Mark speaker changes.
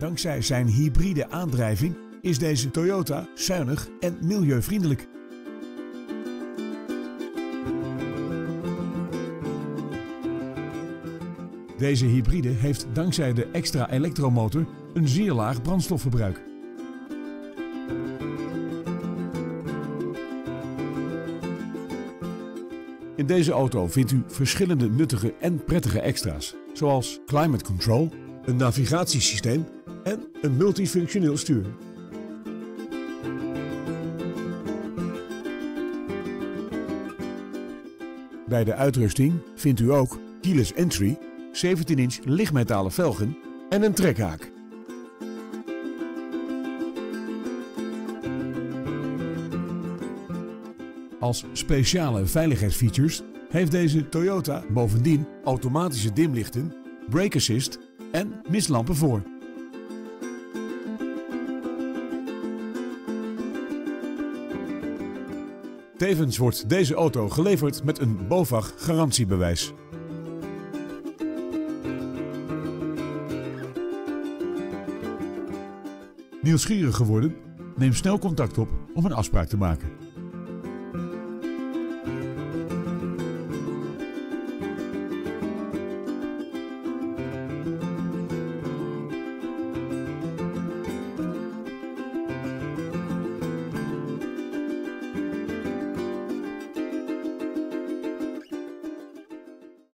Speaker 1: Dankzij zijn hybride aandrijving is deze Toyota zuinig en milieuvriendelijk. Deze hybride heeft dankzij de extra elektromotor een zeer laag brandstofverbruik. In deze auto vindt u verschillende nuttige en prettige extra's, zoals climate control, een navigatiesysteem en een multifunctioneel stuur. Bij de uitrusting vindt u ook keyless entry, 17-inch lichtmetalen velgen en een trekhaak. Als speciale veiligheidsfeatures heeft deze Toyota bovendien automatische dimlichten, brake assist en mistlampen voor. Tevens wordt deze auto geleverd met een BOVAG garantiebewijs. Nieuwsgierig geworden? Neem snel contact op om een afspraak te maken.